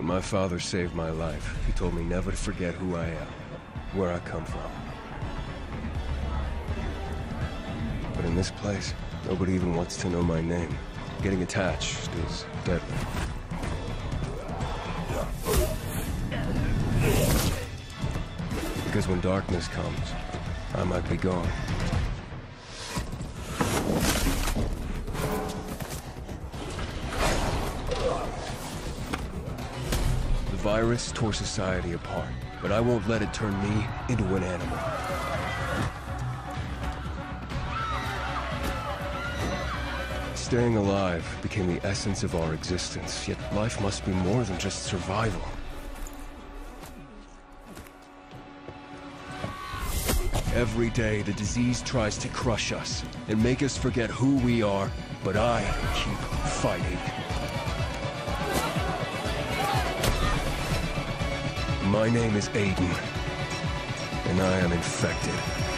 My father saved my life. He told me never to forget who I am, where I come from. But in this place, nobody even wants to know my name. Getting attached is deadly. Because when darkness comes, I might be gone. The virus tore society apart, but I won't let it turn me into an animal. Staying alive became the essence of our existence, yet life must be more than just survival. Every day, the disease tries to crush us and make us forget who we are, but I keep fighting. My name is Aiden, and I am infected.